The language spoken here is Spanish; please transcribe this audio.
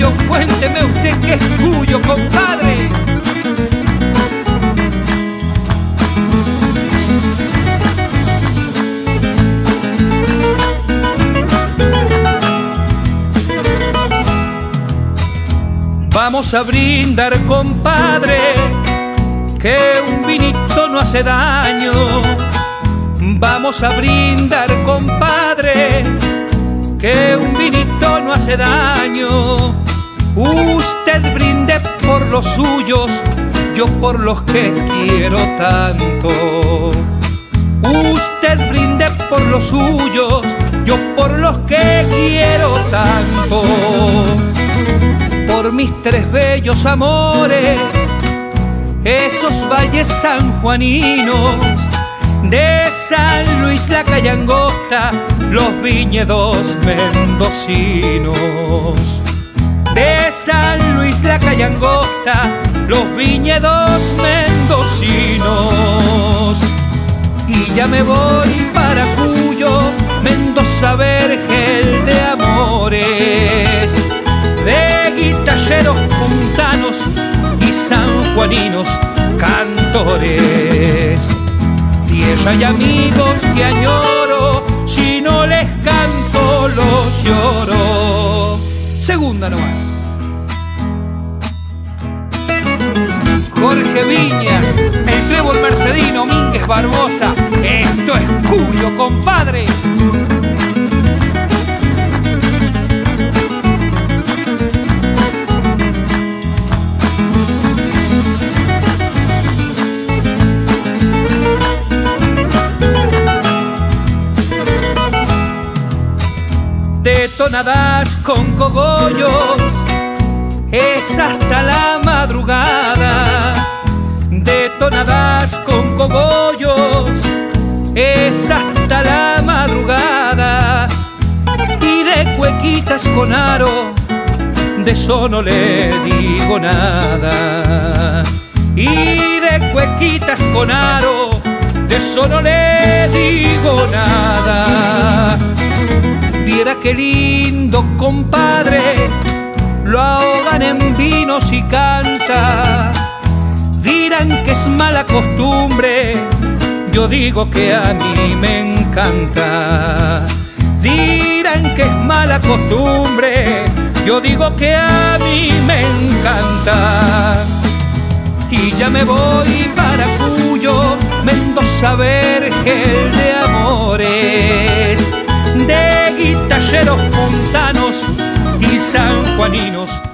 suyo, cuénteme usted qué es cuyo, compadre. Vamos a brindar, compadre, que un vinito no hace daño. Vamos a brindar, compadre, que un vinito no hace daño. Yo por los que quiero tanto. Usted brinde por los suyos, yo por los que quiero tanto por mis tres bellos amores, esos valles sanjuaninos, de San Luis la calle Angosta, los viñedos mendocinos. De San Luis la calle Angosta, los viñedos mendocinos. Y ya me voy para Cuyo, Mendoza Vergel de Amores guitarreros puntanos y sanjuaninos cantores. Tierra y amigos que añoro, si no les canto los lloro. Segunda nomás. Jorge Viñas, el trébol Mercedino, Mínguez Barbosa, esto es Cuyo, compadre. detonadas con cogollos, es hasta la madrugada. Con cogollos, es hasta la madrugada. Y de cuequitas con aro, de eso no le digo nada. Y de cuequitas con aro, de eso no le digo nada Viera qué lindo, compadre, lo ahogan en vinos y canta dirán que es mala costumbre, yo digo que a mí me encanta. Dirán que es mala costumbre, yo digo que a mí me encanta. Y ya me voy para Cuyo, Mendoza Vergel de amores, de guitalleros puntanos y sanjuaninos.